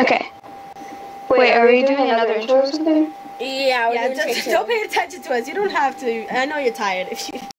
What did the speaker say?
Okay. Wait, are we doing another intro or something? Yeah, Yeah, just, don't pay attention to us. You don't have to. I know you're tired. If you